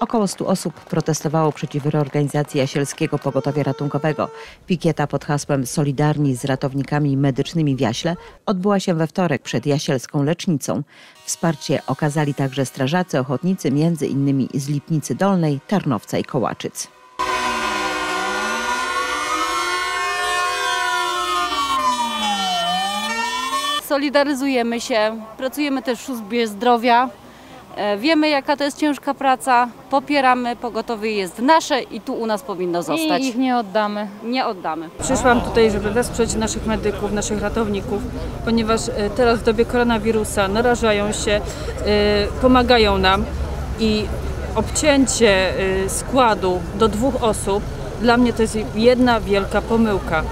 Około 100 osób protestowało przeciw reorganizacji Jasielskiego Pogotowia Ratunkowego. Pikieta pod hasłem Solidarni z ratownikami medycznymi w Jaśle odbyła się we wtorek przed Jasielską Lecznicą. Wsparcie okazali także strażacy ochotnicy, między innymi z Lipnicy Dolnej, Tarnowca i Kołaczyc. solidaryzujemy się, pracujemy też w służbie zdrowia. E, Wiemy, jaka to jest ciężka praca, popieramy, pogotowie jest nasze i tu u nas powinno zostać. I ich nie oddamy. Nie oddamy. Przyszłam tutaj, żeby wesprzeć naszych medyków, naszych ratowników, ponieważ e, teraz w dobie koronawirusa narażają się, e, pomagają nam i obcięcie składu do dwóch osób dla mnie to jest jedna wielka pomyłka.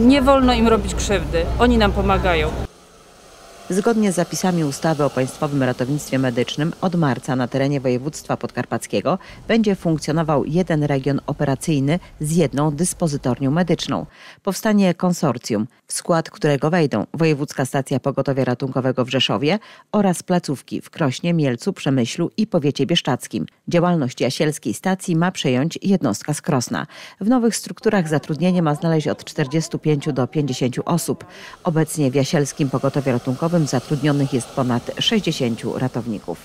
Nie wolno im robić krzywdy, oni nam pomagają. Zgodnie z zapisami ustawy o Państwowym Ratownictwie Medycznym od marca na terenie województwa podkarpackiego będzie funkcjonował jeden region operacyjny z jedną dyspozytornią medyczną. Powstanie konsorcjum, w skład którego wejdą Wojewódzka Stacja Pogotowia Ratunkowego w Rzeszowie oraz placówki w Krośnie, Mielcu, Przemyślu i powiecie bieszczadzkim. Działalność jasielskiej stacji ma przejąć jednostka z Krosna. W nowych strukturach zatrudnienie ma znaleźć od 45 do 50 osób. Obecnie w Jasielskim Pogotowiu Ratunkowym zatrudnionych jest ponad 60 ratowników.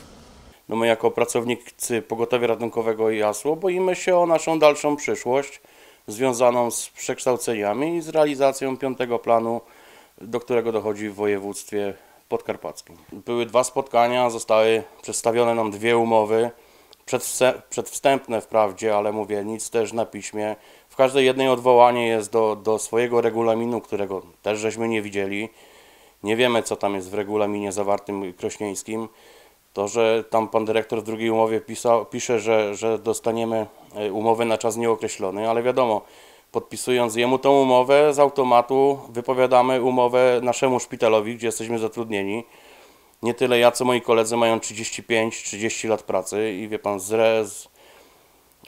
No my jako pracownicy Pogotowia Ratunkowego Jasło boimy się o naszą dalszą przyszłość związaną z przekształceniami i z realizacją piątego planu, do którego dochodzi w województwie podkarpackim. Były dwa spotkania, zostały przedstawione nam dwie umowy, przedwstępne wprawdzie, ale mówię, nic też na piśmie. W każdej jednej odwołanie jest do, do swojego regulaminu, którego też żeśmy nie widzieli. Nie wiemy, co tam jest w regulaminie zawartym krośnieńskim. To, że tam pan dyrektor w drugiej umowie pisał, pisze, że, że dostaniemy e, umowę na czas nieokreślony, ale wiadomo, podpisując jemu tą umowę, z automatu wypowiadamy umowę naszemu szpitalowi, gdzie jesteśmy zatrudnieni. Nie tyle ja, co moi koledzy mają 35-30 lat pracy i wie pan, zre, z,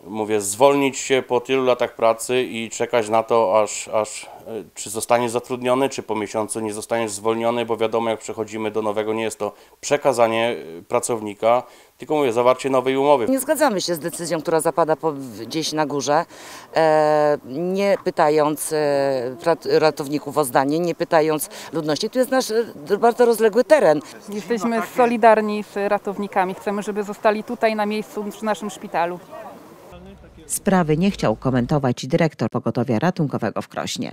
mówię, zwolnić się po tylu latach pracy i czekać na to, aż, aż e, czy zostanie zatrudniony, czy po miesiącu nie zostaniesz zwolniony, bo wiadomo, jak przechodzimy do nowego, nie jest to przekazanie e, pracownika, tylko mówię, zawarcie nowej umowy. Nie zgadzamy się z decyzją, która zapada po, gdzieś na górze, e, nie pytając e, rat, ratowników o zdanie, nie pytając ludności. Tu jest nasz e, bardzo rozległy teren. Jesteśmy solidarni z ratownikami. Chcemy, żeby zostali tutaj na miejscu przy naszym szpitalu. Sprawy nie chciał komentować dyrektor Pogotowia Ratunkowego w Krośnie.